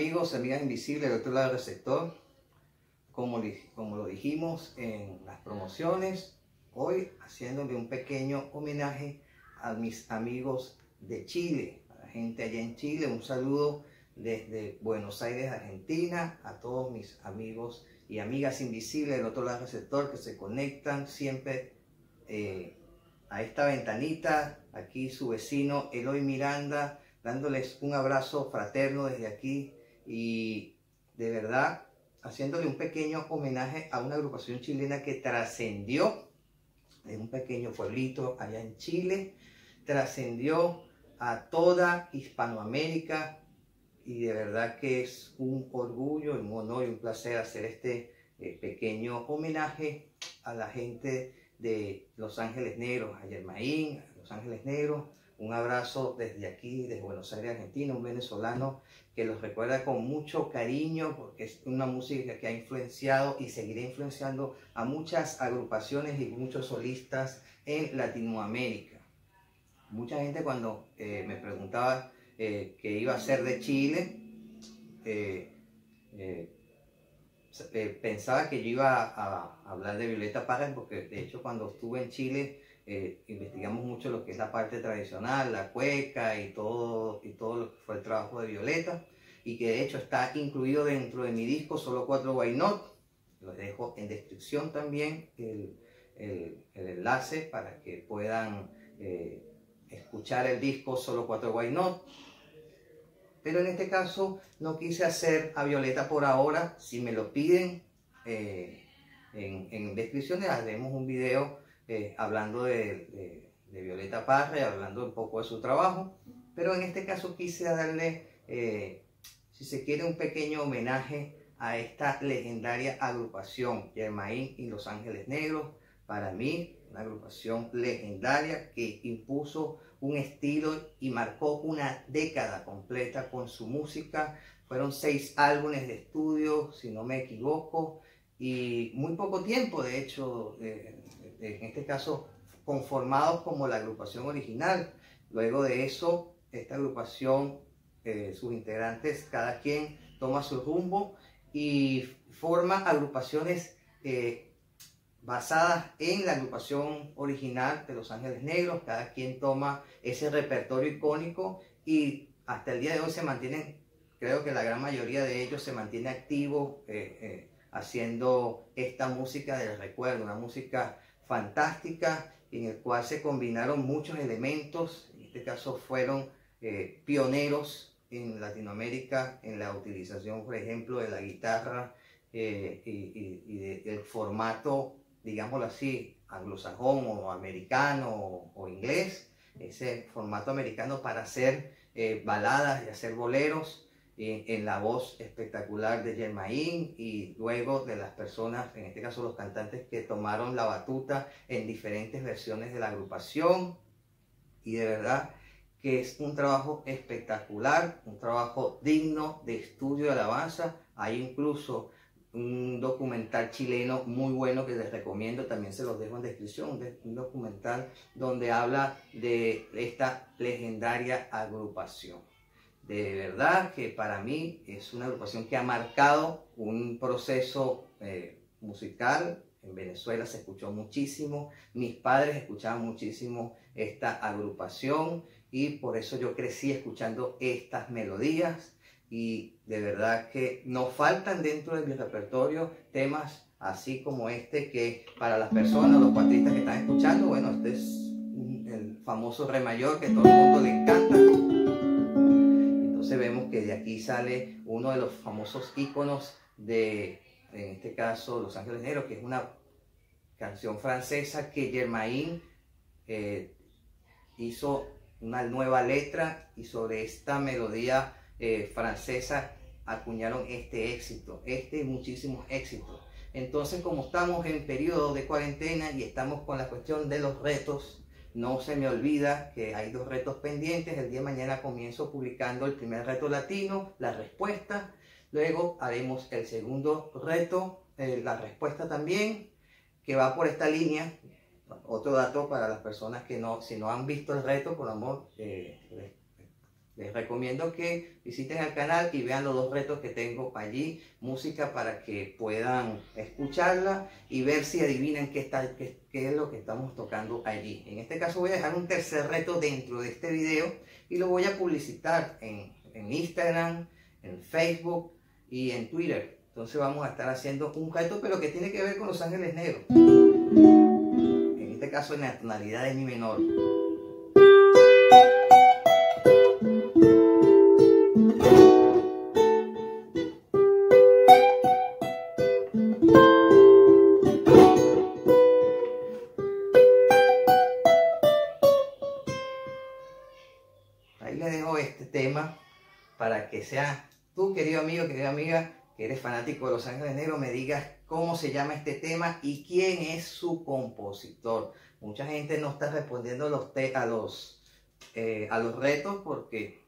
amigos, amigas invisibles del otro lado del receptor, como, como lo dijimos en las promociones, hoy haciéndole un pequeño homenaje a mis amigos de Chile, a la gente allá en Chile, un saludo desde Buenos Aires, Argentina, a todos mis amigos y amigas invisibles del otro lado del receptor que se conectan siempre eh, a esta ventanita, aquí su vecino Eloy Miranda, dándoles un abrazo fraterno desde aquí y de verdad haciéndole un pequeño homenaje a una agrupación chilena que trascendió en un pequeño pueblito allá en Chile, trascendió a toda Hispanoamérica y de verdad que es un orgullo, un honor y un placer hacer este eh, pequeño homenaje a la gente de Los Ángeles Negros, a Yermaín, a Los Ángeles Negros, un abrazo desde aquí, desde Buenos Aires, Argentina, un venezolano que los recuerda con mucho cariño porque es una música que ha influenciado y seguirá influenciando a muchas agrupaciones y muchos solistas en Latinoamérica. Mucha gente cuando eh, me preguntaba eh, que iba a ser de Chile, eh, pensaba que yo iba a, hablar de Violeta Parra porque de hecho cuando estuve en Chile eh, investigamos mucho lo que es la parte tradicional, la cueca y todo, y todo lo que fue el trabajo de Violeta, y que de hecho está incluido dentro de mi disco Solo Cuatro Why Not. Los dejo en descripción también el, el, enlace para que puedan eh, escuchar el disco Solo Cuatro Why Not. Pero en este caso no quise hacer a Violeta por ahora. Si me lo piden eh, en, en descripciones, haremos un video eh, hablando de, Violeta Parra, hablando un poco de su trabajo, pero en este caso quise darle, eh, si se quiere, un pequeño homenaje a esta legendaria agrupación, Germain y Los Ángeles Negros, para mí, una agrupación legendaria que impuso un estilo y marcó una década completa con su música. Fueron seis álbumes de estudio, si no me equivoco, y muy poco tiempo, de hecho, eh, en este caso conformados como la agrupación original. Luego de eso, esta agrupación, eh, sus integrantes, cada quien toma su rumbo y forma agrupaciones eh, basadas en la agrupación original de Los Ángeles Negros. Cada quien toma ese repertorio icónico y hasta el día de hoy se mantienen, creo que la gran mayoría de ellos se mantiene activo eh, haciendo esta música del recuerdo, una música fantástica en el cual se combinaron muchos elementos, en este caso fueron eh, pioneros en Latinoamérica en la utilización, por ejemplo, de la guitarra eh, y, del formato, digámoslo así, anglosajón o americano o, inglés, ese formato americano para hacer eh, baladas y hacer boleros en, la voz espectacular de Germain y luego de las personas, en este caso los cantantes que tomaron la batuta en diferentes versiones de la agrupación. Y de verdad que es un trabajo espectacular, un trabajo digno de estudio de alabanza. Hay incluso un documental chileno muy bueno que les recomiendo, también se los dejo en descripción, un documental donde habla de esta legendaria agrupación de verdad que para mí es una agrupación que ha marcado un proceso eh, musical. En Venezuela se escuchó muchísimo, mis padres escuchaban muchísimo esta agrupación y por eso yo crecí escuchando estas melodías y de verdad que no faltan dentro de mi repertorio temas así como este que para las personas, los patistas que están escuchando, bueno, este es el famoso re mayor que todo el mundo le encanta vemos que de aquí sale uno de los famosos íconos de, en este caso, Los Ángeles Negros, que es una canción francesa que Germain eh, hizo una nueva letra y sobre esta melodía eh, francesa acuñaron este éxito, este y muchísimos éxitos. Entonces, como estamos en periodo de cuarentena y estamos con la cuestión de los retos, no se me olvida que hay dos retos pendientes. El día de mañana comienzo publicando el primer reto latino, la respuesta. Luego haremos el segundo reto, eh, la respuesta también, que va por esta línea. Otro dato para las personas que no, si no han visto el reto, por amor, eh, les recomiendo que visiten el canal y vean los dos retos que tengo allí, música para que puedan escucharla y ver si adivinan qué, está, qué, es lo que estamos tocando allí. En este caso voy a dejar un tercer reto dentro de este video y lo voy a publicitar en, en Instagram, en Facebook y en Twitter. Entonces vamos a estar haciendo un reto, pero que tiene que ver con los ángeles negros. En este caso en la tonalidad de mi menor. Sea tú, querido amigo, querida amiga, que eres fanático de Los Ángeles Negros, me digas cómo se llama este tema y quién es su compositor. Mucha gente no está respondiendo los, a los, eh, a los retos porque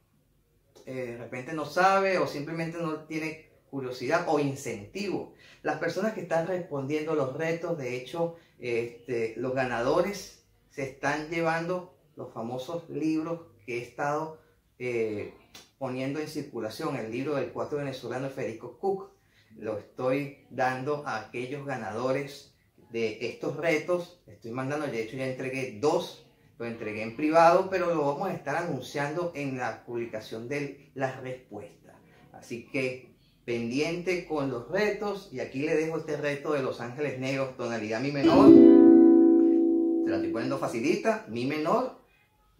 eh, de repente no sabe o simplemente no tiene curiosidad o incentivo. Las personas que están respondiendo los retos, de hecho, este, los ganadores se están llevando los famosos libros que he estado eh, poniendo en circulación, el libro del cuatro venezolano Federico Cook. Lo estoy dando a aquellos ganadores de estos retos. Estoy mandando, de hecho ya entregué dos, lo entregué en privado, pero lo vamos a estar anunciando en la publicación de las respuestas. Así que pendiente con los retos y aquí le dejo este reto de Los Ángeles Negros, tonalidad mi menor. Se la estoy poniendo facilita, mi menor,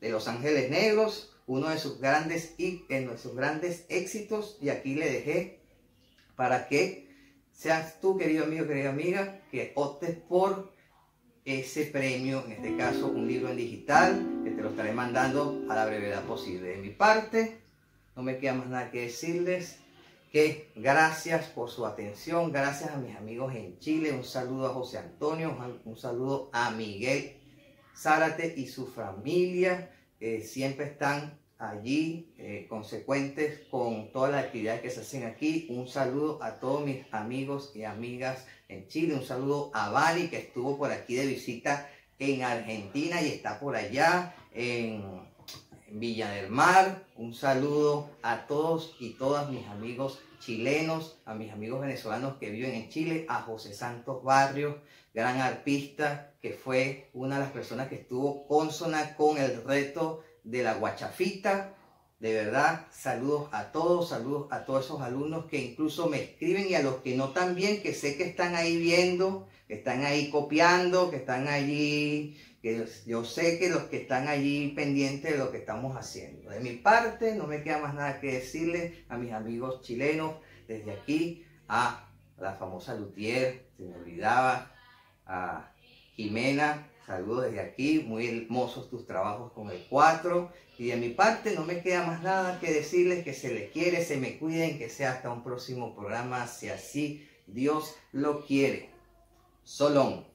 de Los Ángeles Negros, uno de sus grandes, en sus grandes éxitos y aquí le dejé para que seas tú, querido amigo, querida amiga, que optes por ese premio, en este caso un libro en digital, que te lo estaré mandando a la brevedad posible. De mi parte, no me queda más nada que decirles que gracias por su atención, gracias a mis amigos en Chile, un saludo a José Antonio, un saludo a Miguel Zárate y su familia, siempre están allí eh, consecuentes con todas las actividades que se hacen aquí. Un saludo a todos mis amigos y amigas en Chile, un saludo a Bali que estuvo por aquí de visita en Argentina y está por allá en Villa del Mar. Un saludo a todos y todas mis amigos chilenos, a mis amigos venezolanos que viven en Chile, a José Santos Barrios, gran arpista, que fue una de las personas que estuvo consona con el reto de la guachafita. De verdad, saludos a todos, saludos a todos esos alumnos que incluso me escriben y a los que no también, que sé que están ahí viendo, que están ahí copiando, que están allí que yo sé que los que están allí pendientes de lo que estamos haciendo. De mi parte, no me queda más nada que decirle a mis amigos chilenos, desde aquí, a la famosa Lutier, se me olvidaba, a Jimena, saludos desde aquí, muy hermosos tus trabajos con el 4. Y de mi parte, no me queda más nada que decirles que se les quiere, se me cuiden, que sea hasta un próximo programa, si así Dios lo quiere. Solón.